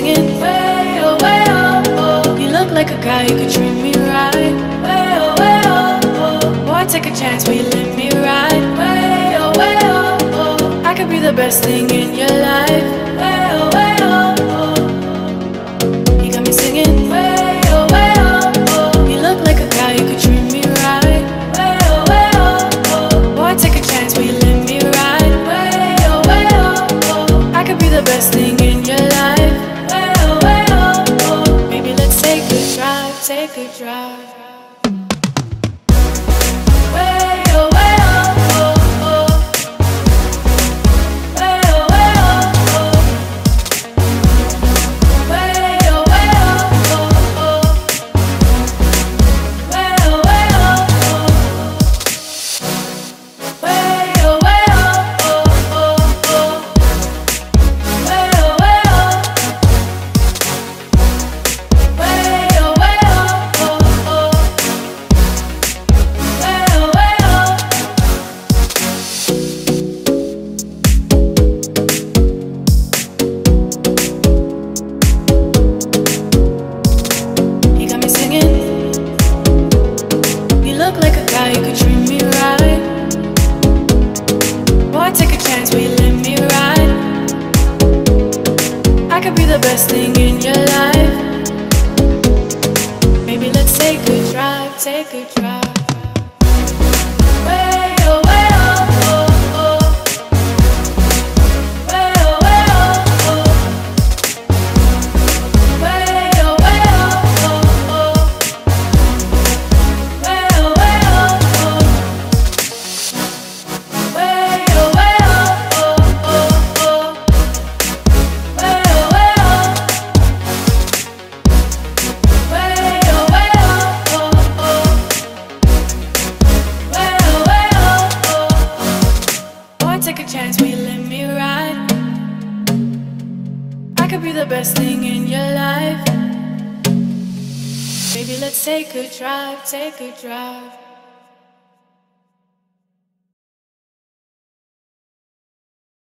singing way oh way oh oh. You look like a guy who could treat me right. Way oh way oh oh. Boy, take a chance, will you let me ride? Way oh way oh oh. I could be the best thing in your life. Drive. Boy, take a chance, will you let me ride? I could be the best thing in your life. Maybe let's take a drive, take a drive. Could be the best thing in your life. Baby, let's take a drive, take a drive.